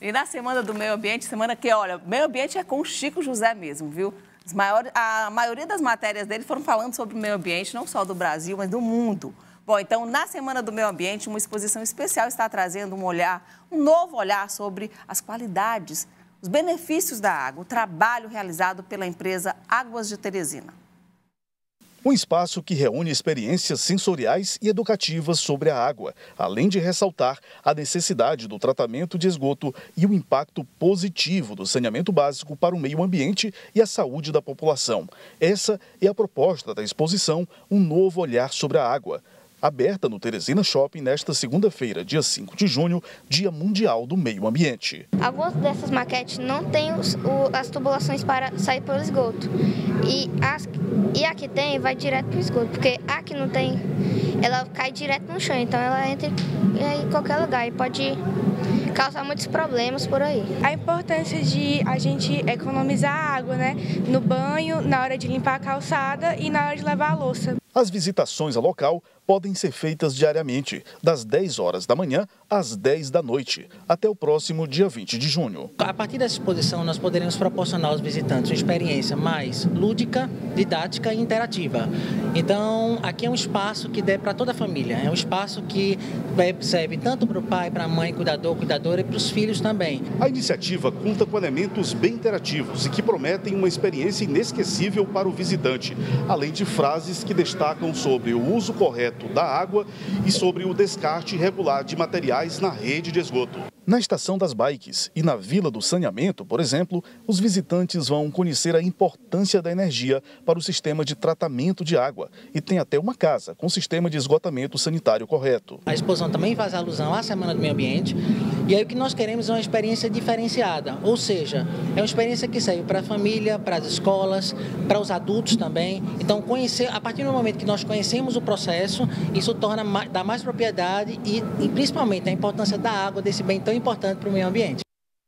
E na Semana do Meio Ambiente, semana que, olha, meio ambiente é com o Chico José mesmo, viu? Maiores, a maioria das matérias dele foram falando sobre o meio ambiente, não só do Brasil, mas do mundo. Bom, então, na Semana do Meio Ambiente, uma exposição especial está trazendo um olhar, um novo olhar sobre as qualidades, os benefícios da água, o trabalho realizado pela empresa Águas de Teresina. Um espaço que reúne experiências sensoriais e educativas sobre a água, além de ressaltar a necessidade do tratamento de esgoto e o impacto positivo do saneamento básico para o meio ambiente e a saúde da população. Essa é a proposta da exposição Um Novo Olhar sobre a Água aberta no Teresina Shopping nesta segunda-feira, dia 5 de junho, Dia Mundial do Meio Ambiente. Algumas dessas maquetes não têm os, o, as tubulações para sair pelo esgoto. E, as, e a que tem vai direto para o esgoto, porque a que não tem, ela cai direto no chão, então ela entra em qualquer lugar e pode causar muitos problemas por aí. A importância de a gente economizar água, né? No banho, na hora de limpar a calçada e na hora de lavar a louça. As visitações ao local podem ser feitas diariamente, das 10 horas da manhã às 10 da noite, até o próximo dia 20 de junho. A partir dessa exposição, nós poderemos proporcionar aos visitantes uma experiência mais lúdica, didática e interativa. Então, aqui é um espaço que deve para toda a família, é um espaço que serve tanto para o pai, para a mãe, cuidador, cuidadora e para os filhos também. A iniciativa conta com elementos bem interativos e que prometem uma experiência inesquecível para o visitante, além de frases que destacam sobre o uso correto da água e sobre o descarte regular de materiais na rede de esgoto. Na estação das bikes e na Vila do Saneamento, por exemplo, os visitantes vão conhecer a importância da energia para o sistema de tratamento de água e tem até uma casa com sistema de esgotamento sanitário correto. A exposição também faz alusão à Semana do Meio Ambiente e aí o que nós queremos é uma experiência diferenciada, ou seja, é uma experiência que serve para a família, para as escolas, para os adultos também. Então, conhecer, a partir do momento que nós conhecemos o processo, isso torna dá mais propriedade e, e principalmente a importância da água, desse bem tão importante para o meio ambiente.